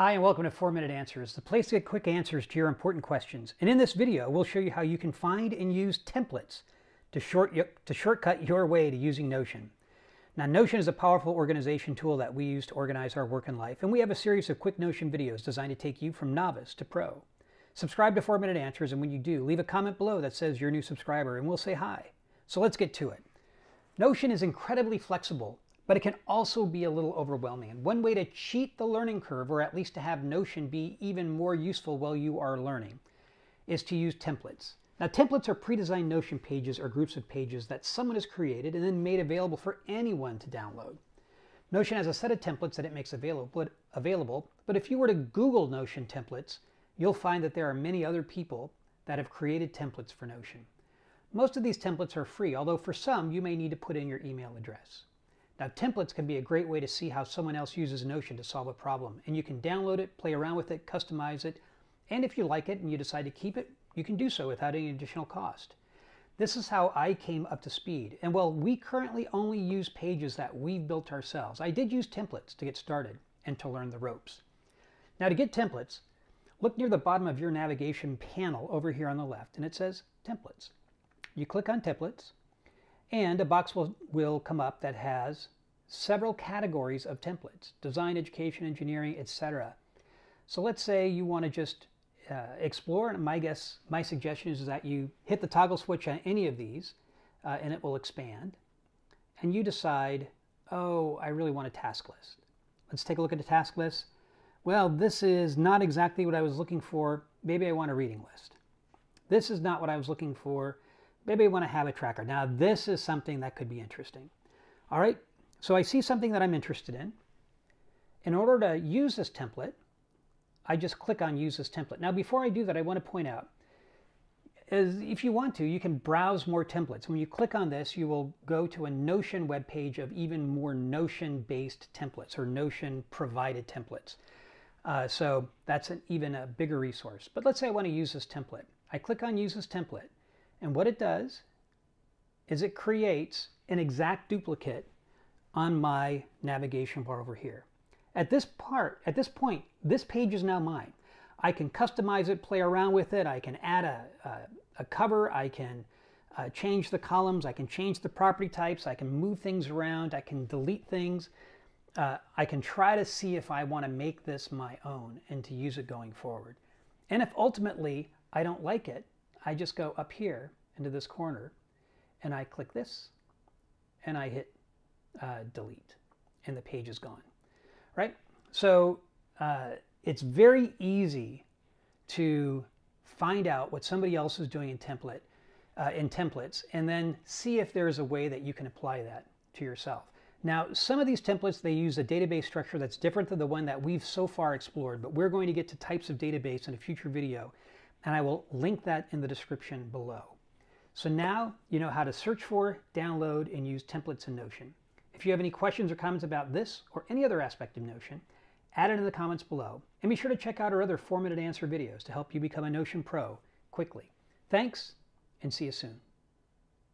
Hi and welcome to 4 Minute Answers, the place to get quick answers to your important questions. And in this video, we'll show you how you can find and use templates to, short, to shortcut your way to using Notion. Now, Notion is a powerful organization tool that we use to organize our work and life, and we have a series of quick Notion videos designed to take you from novice to pro. Subscribe to 4 Minute Answers, and when you do, leave a comment below that says you're a new subscriber, and we'll say hi. So let's get to it. Notion is incredibly flexible but it can also be a little overwhelming. And one way to cheat the learning curve, or at least to have Notion be even more useful while you are learning, is to use templates. Now, templates are pre-designed Notion pages or groups of pages that someone has created and then made available for anyone to download. Notion has a set of templates that it makes available, but if you were to Google Notion templates, you'll find that there are many other people that have created templates for Notion. Most of these templates are free, although for some you may need to put in your email address. Now, templates can be a great way to see how someone else uses Notion to solve a problem. And you can download it, play around with it, customize it, and if you like it and you decide to keep it, you can do so without any additional cost. This is how I came up to speed. And while we currently only use pages that we've built ourselves. I did use templates to get started and to learn the ropes. Now to get templates, look near the bottom of your navigation panel over here on the left, and it says Templates. You click on Templates, and a box will, will come up that has several categories of templates, design, education, engineering, etc. So let's say you want to just uh, explore, and my guess, my suggestion is that you hit the toggle switch on any of these uh, and it will expand. And you decide, oh, I really want a task list. Let's take a look at the task list. Well, this is not exactly what I was looking for. Maybe I want a reading list. This is not what I was looking for. Maybe I want to have a tracker. Now, this is something that could be interesting. All right, so I see something that I'm interested in. In order to use this template, I just click on Use this template. Now, before I do that, I want to point out, is if you want to, you can browse more templates. When you click on this, you will go to a Notion web page of even more Notion-based templates or Notion-provided templates. Uh, so that's an, even a bigger resource. But let's say I want to use this template. I click on Use this template. And what it does is it creates an exact duplicate on my navigation bar over here. At this part, at this point, this page is now mine. I can customize it, play around with it. I can add a, a, a cover. I can uh, change the columns. I can change the property types. I can move things around. I can delete things. Uh, I can try to see if I want to make this my own and to use it going forward. And if ultimately I don't like it, I just go up here into this corner and I click this and I hit uh, delete and the page is gone, right? So uh, it's very easy to find out what somebody else is doing in template uh, in templates and then see if there's a way that you can apply that to yourself. Now, some of these templates, they use a database structure that's different than the one that we've so far explored, but we're going to get to types of database in a future video and I will link that in the description below. So now you know how to search for, download, and use templates in Notion. If you have any questions or comments about this or any other aspect of Notion, add it in the comments below. And be sure to check out our other 4-minute answer videos to help you become a Notion pro quickly. Thanks, and see you soon.